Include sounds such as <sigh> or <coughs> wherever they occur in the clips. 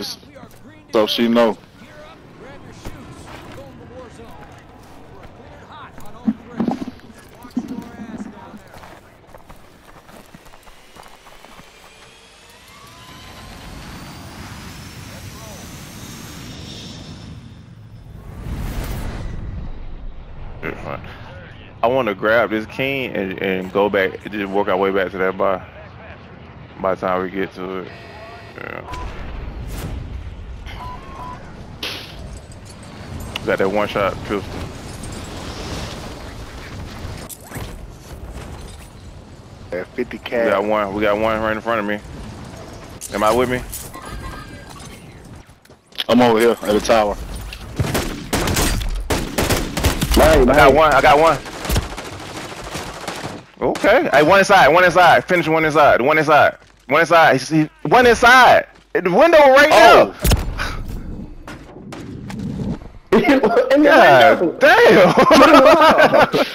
just so she know. I want to grab this king and, and go back, just work our way back to that bar. By the time we get to it, yeah. Got that one shot pistol. That 50 We got one. We got one right in front of me. Am I with me? I'm over here at the tower. I got one. I got one. Okay. Hey, one inside. One inside. Finish one inside. One inside. One inside. He's- he- One inside. The window right Oh. <laughs> there. God damn.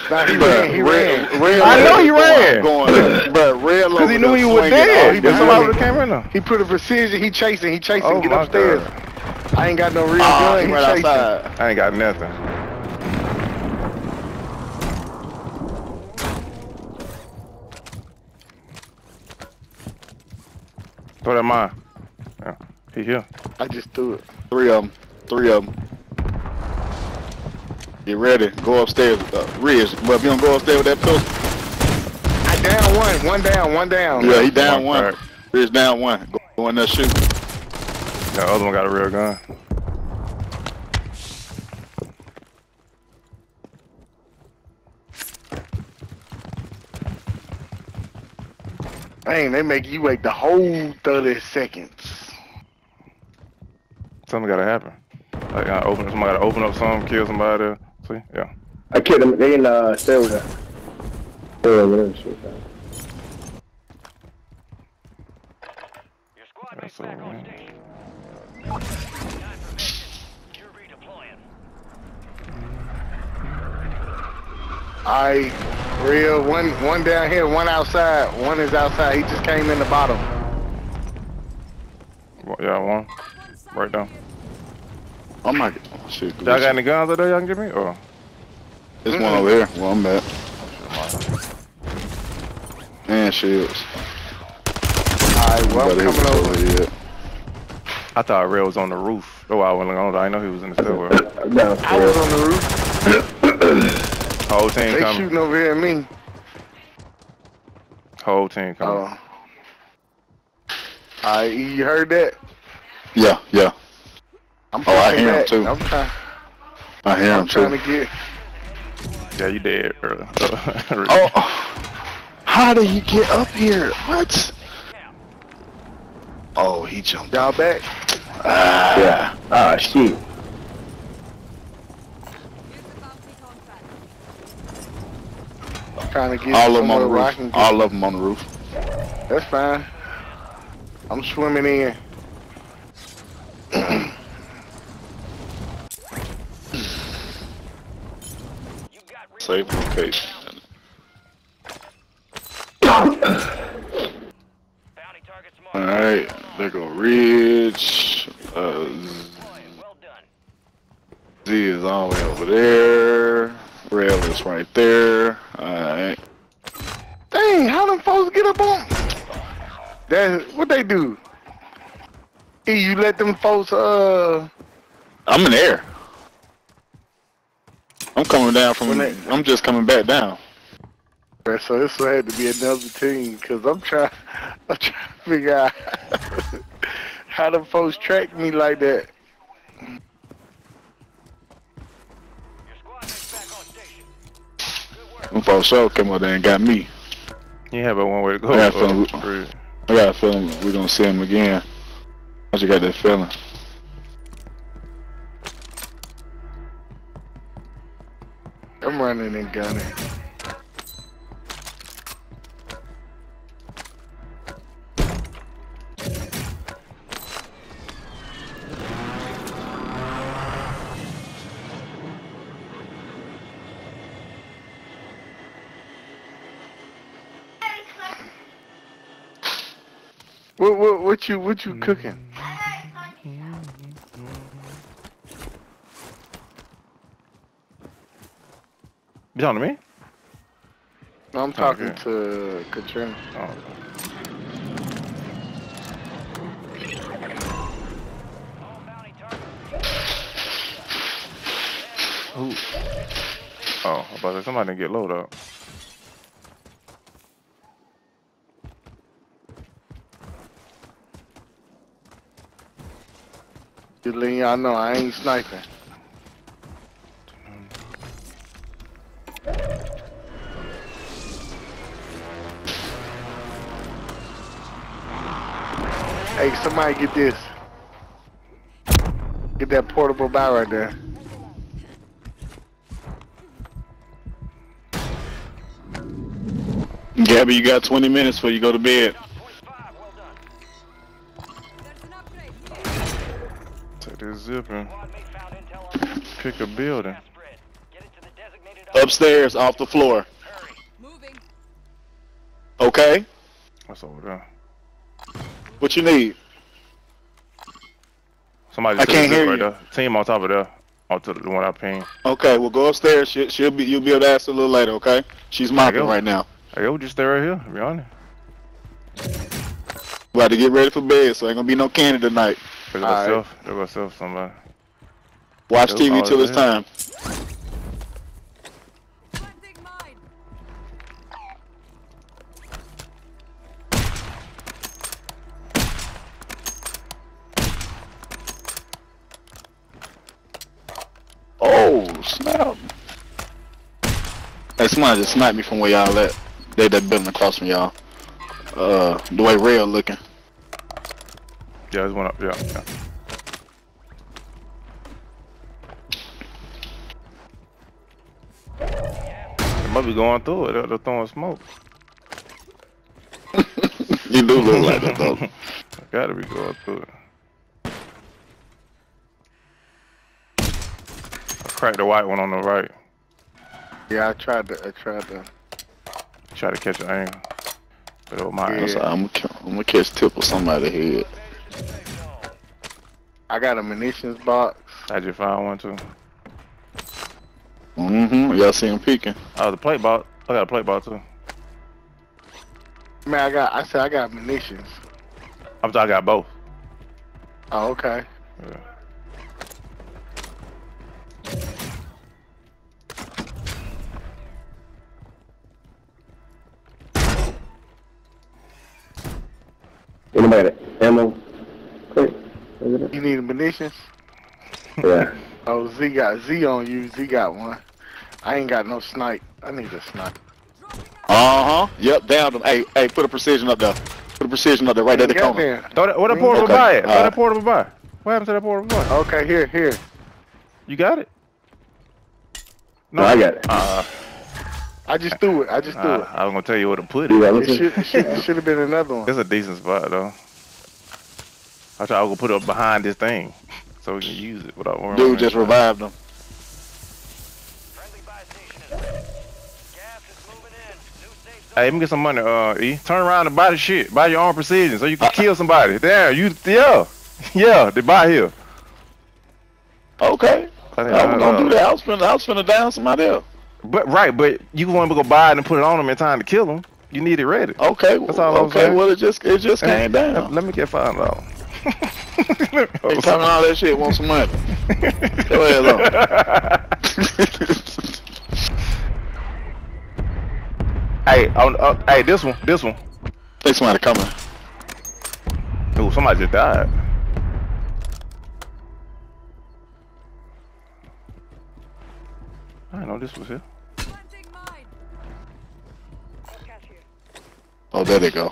Nah, <laughs> he ran. He ran. Real, I know he ran. Going, but real <laughs> Because he over knew there you were swinging. Oh, he If behind somebody would have came in there. He put a precision. He chasing. He chasing. Oh, Get upstairs. God. I ain't got no real Ah, gun. he He right chasing. outside. I ain't got nothing. Throw that mine. Yeah, he here. I just threw it. Three of them. Three of them. Get ready. Go upstairs. Uh, Riz, but if you don't go upstairs with that pistol. I down one. One down. One down. Yeah, he down One one. crack. Riz down one. Go, go in there shoot. The other one got a real gun. Dang, they make you wait the whole 30 seconds. Something gotta happen. Like I open somebody gotta open up something, kill somebody. See? Yeah. I killed them. They in uh, Silver. Silver, whatever shit. man. Your squad That's mate's back on right. station. Time for mission. You're redeploying. I real one one down here, one outside, one is outside. He just came in the bottom. Well, Yeah, one. Right down. Oh my god. Oh, shit. Y'all got any guns out there y'all can give me? Or There's one over here. Well, I'm at. And shields. Alright, well I'm coming over. over here. I thought Red was on the roof. Oh, I wasn't on. I know he was in the <laughs> stairwell. I was Downstairs. on the roof. <coughs> Whole team coming. They coming. shooting over here at me. Whole team coming. Oh. Alright, you heard that? Yeah, yeah. I'm Oh, I pushing hear him too. I'm trying, I hear I'm him trying too. to get Yeah, you dead early. <laughs> Oh, how did he get up here? What? Oh, he jumped. y'all back. Ah, Yeah. Ah, shit. I'm trying to get All of them on the somewhere where I roof. All of them on the roof. That's fine. I'm swimming in. Safe location. bounty targets marked. All right, there go Ridge. Uh. Z is all the way over there. Rail is right there. All right. Dang, how them folks get up on? That what they do? E, you let them folks uh I'm in the air. I'm coming down from. When they- I'm just coming back down. so this will have to be another team because I'm trying <laughs> I'm trying to figure out <laughs> how them folks track me like that. Your squad mate's back on station. Good work. Them folks sure came up there and got me. You have but one way to go. Yeah, uh, so- Red. I got a feeling we're gonna see him again. I just got that feeling. Running and gunning. What what what you what you cooking? You talking to me? No, I'm oh, talking Okay. to Katrina. Oh. Who? Oh, I about to somebody didn't get loaded up. Letting y'all know I ain't sniping. Hey, somebody get this. Get that portable bow right there. Gabby, you got 20 minutes before you go to bed. Top 25. Well done. There's an upgrade here. Take this zip and Squad mate found intel on pick a building. gas spread. Get it to the designated Upstairs, off the floor. Hurry. Moving. Okay? What's over there? What you need? Somebody I just took can't hear right you. there. Team on top of there. On to the one I pinged. Okay, well go upstairs. She, she'll be you'll be able to ask her a little later, okay? She's mopping go. right now. Hey, yo, just stay right here. Be honest. About to get ready for bed, so ain't gonna be no candy tonight. There go Alright. self. There go self somebody. Watch Yo, TV oh, till it's yeah. time. Somebody just sniped me from where y'all at. They that building across from y'all. Uh, the way Rail looking. Yeah, there's one up. Yeah, yeah. They might be going through it. They're, they're throwing smoke. <laughs> you do look like that though. <laughs> I Gotta be going through it. I cracked the white one on the right. Yeah, I tried to. I tried to. Try to catch an angle. But it was my Yeah. angle. So I'm, gonna- I'm gonna catch tip of somebody head. I got a munitions box. I just found one too. Mm-hmm. Y'all see him peeking. Oh, the plate ball. I got a plate ball too. Man, I got. I said I got munitions. I'm I got both. Oh, okay. Yeah. Anybody got ammo? Quick. You need munitions? Yeah. <laughs> Oh, Z got Z on you. Z got one. I ain't got no snipe. I need a snipe. Uh huh. Yep. Down them. Hey, hey. Put a precision up there. Put a precision up there, right at the Get corner. there. Throw that, where the Okay. portable buy at? Throw Alright. that portable buy. What happened to that portable buy? Okay, here, here. You got it? No, I got it. Uh, I just threw it. I just threw uh, it. I was gonna tell you where to put it. got It should, should, should have been another one. It's a decent spot though. I thought I was gonna put it up behind this thing so we can use it without worrying. Dude just revived him. Friendly buy station is ready. Gas is moving in. New safe zone. Hey, let me get some money. Uh, E, turn around and buy the shit. Buy your own precision so you can kill somebody. There, you, yeah, <laughs> yeah. They buy here. Okay. I I was gonna uh, do that. I was finna, I was finna down somebody else. But right, but you want to go buy it and put it on them in time to kill them. You need it ready. Okay. That's all okay. Well, it just it just came down. let me get five dollars. They talking all that shit. Want some money? Go ahead, <laughs> hey, on, uh, hey, this one, this one. Think somebody coming. Ooh, somebody just died. I know this was here. Oh, there they go.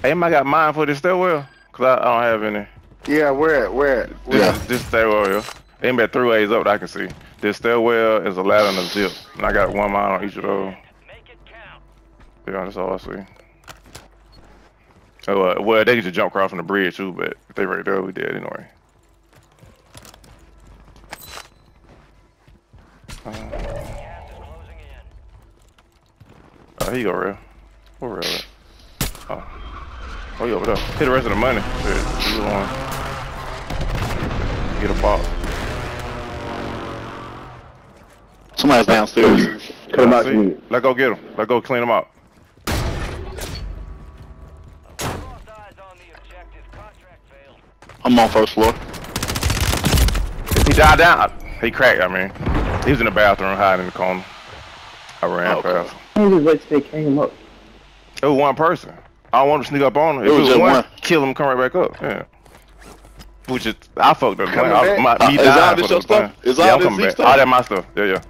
Hey, I got mine for this stairwell? Cause I, I don't have any. Yeah, where at? Where at? Where Yeah. at? This stairwell here. Ain't about three ways up that I can see. This stairwell is a ladder and a zip. And I got one mine on each of those. Make it count. Yeah, that's all I see. Oh, uh, well, they can just jump across from the bridge too, but if they right there, we dead anyway. Uh, Gas is closing in. oh, here you go, Rell. Where Rell at? Oh. Oh, you over there. Hit the rest of the money. Shit, you one. Get a box. Somebody's downstairs. Cut him out to me. Let go get him. Let go clean him out. Lost eyes on the objective. Contract failed. I'm on first floor. He died down. He cracked. I mean, he was in the bathroom hiding in the corner. I ran oh, Okay. past. I just wait till they came up. It was one person. I don't want to sneak up on him. If It it was was, just one, one. kill him, come right back up. Yeah. Which is, I fucked up. the Coming plan. I, my, Uh, me is dying all this for your the stuff? Is yeah, all I'm this coming back. stuff? All that my stuff. Yeah, yeah.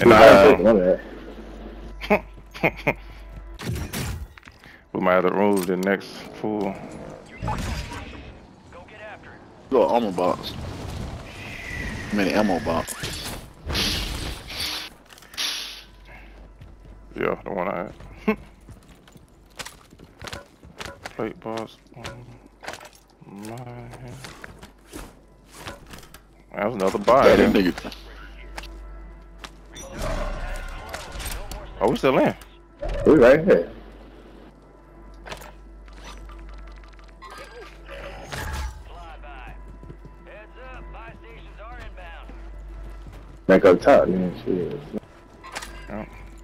And I I, none of that. we might have to move the next fool. Go get after it. Go armor box. I mean ammo box. Yeah, the one I had. Plate boss. Mine. That was another buy. Yeah, that nigga. Oh, we still in. We right here. Flyby. Heads up. Buy stations are inbound. Back up top, man. Shit.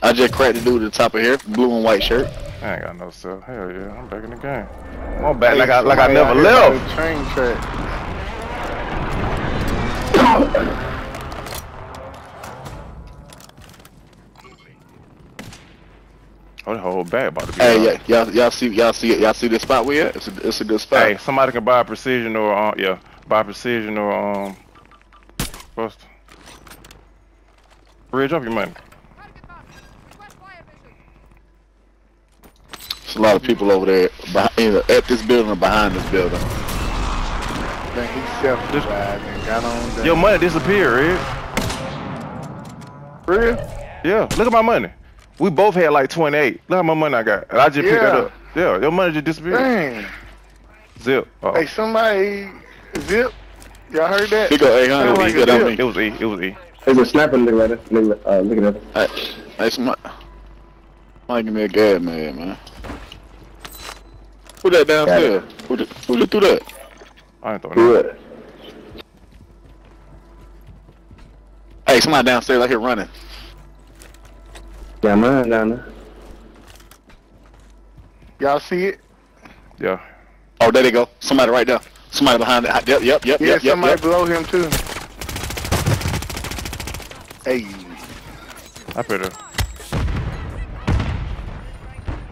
I just cracked the dude at the top of here, blue and white shirt. I ain't got no stuff. Hell yeah, I'm back in the game. I'm back like I like I never out here by left. Train track. <coughs> Oh, the whole bag about to be. Hey, yeah, y'all, y'all see, y'all see, y'all see this spot we at? It's a, it's a good spot. Hey, somebody can buy precision or um, yeah, buy precision or um, bust. Bridge up your money. There's a lot of people over there behind, either at this building or behind this building. Then he self-revived and got on down. Your money disappeared, Red. For real? Yeah, look at my money. We both had like 28. Look how much money I got. And I just picked that Yeah. up. Yeah, your money just disappeared. Dang. Zip. Oh. Hey, somebody, Zip, y'all heard that? He go 800, he like good a on me. It was E. It was E. There's a sniper looking at us. Looking, uh, looking at us. Hey, hey, somebody, somebody give me a gas man, man. Who that downstairs? Who, did- who just threw that? I ain't throwing that. Good. Hey, somebody downstairs out here running. Yeah, mine down there. Y'all see it? Yeah. Oh, there they go. Somebody right there. Somebody behind it. Yep, yep, yep, Yeah, yep, yep, somebody yep. below him too. Hey, I put a.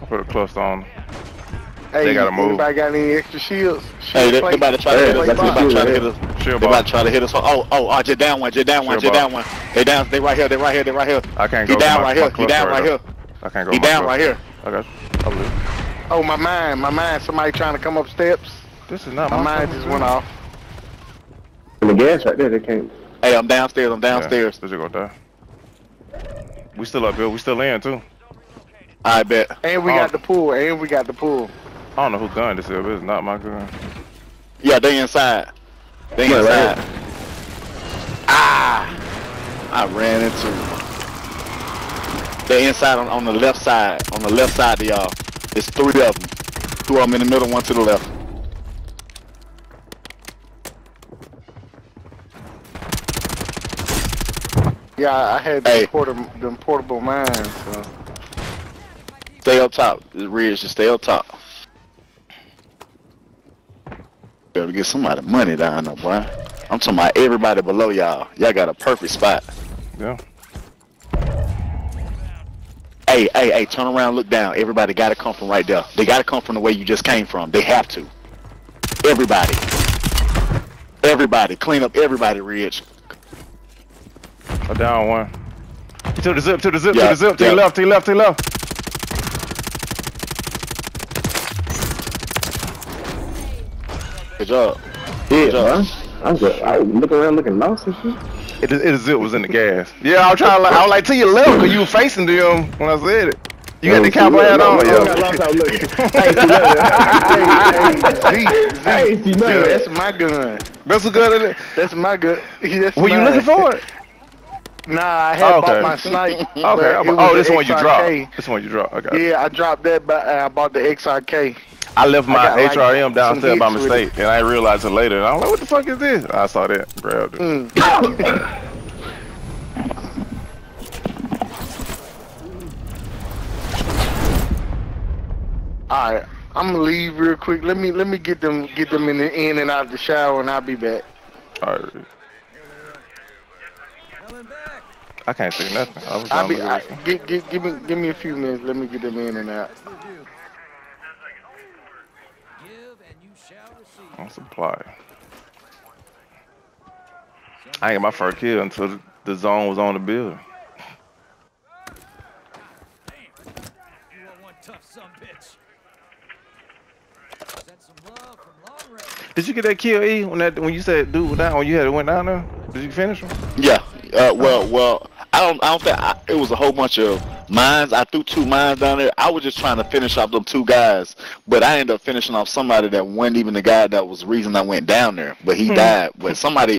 I put a cluster on. hey, They gotta move. anybody got any extra shields? Hey, they, Shield they about to try to hit us. They that's about to try to hit us. Sure, They about to try to hit us. Oh, oh, oh, just down one, just down one, Sure, just down one. They down, they right here, they right here, they right here. I can't He go. to down my- right here, he cluster down right here. I can't go. He down right cluster. here. I got you. Oh, my mind, my mind. Somebody trying to come up steps. This is not My my mind just went off. And the gas right there, they can't. Hey, I'm downstairs, I'm downstairs. this is gonna die. We still up here. We still in too. I bet. And we Oh. got the pool. And we got the pool. I don't know who gun this is, but it's not my gun. Yeah, they inside. They Come on, right inside. Ah! I ran into them. They inside on, on the left side. On the left side of y'all. It's three of them. Two of them in the middle, one to the left. Yeah, I had Hey. them, portable, them portable mines. So. Stay up top. The ridge, just stay up top. Better get somebody money down there, boy. I'm talking about everybody below y'all. Y'all got a perfect spot. Yeah. Hey, hey, hey, turn around, look down. Everybody gotta come from right there. They gotta come from the way you just came from. They have to. Everybody. Everybody. Clean up everybody, Ridge. I down one. To the zip, to the zip, Yeah, to the zip, to yeah. your left, to your left, to your left. Good job. Yeah, job. man. I'm good. I was looking around looking lost and shit. It, it, zip was in the gas. Yeah, I was trying to like, I was like to your left because you were facing them when I said it. You got Oh, the cowboy see, hat look, on, look, look, I got yeah. lost, I was looking. hey, see, look. hey, hey, Z, Z. Hey, see, Yeah, look. that's my gun. That's a good. It. That's my gun. That's Were you looking for it? Nah, I had Oh, okay. bought my snipe. Okay. but it I'm- was oh, this the one you dropped. This one you dropped. I got. Yeah, I dropped that, but I bought the XRK. I left my I got, HRM like, downstairs by mistake, and I realized it later. And I was like, "What the fuck is this?" I saw that, grabbed it. Mm. <coughs> All right, I'm gonna leave real quick. Let me let me get them get them in the in and out the shower, and I'll be back. All right. I can't see nothing. I was I'll be, I, give, give me give me a few minutes. Let me get them in and out. On supply. I ain't get my first kill until the- zone was on the building. Did you get that kill E when that when you said dude down when you had it went down there? Did you finish him? Yeah. Uh, well, well, I don't. I don't think I, it was a whole bunch of mines. I threw two mines down there. I was just trying to finish off them two guys, but I ended up finishing off somebody that wasn't even the guy that was the reason I went down there. But he hmm. died. But somebody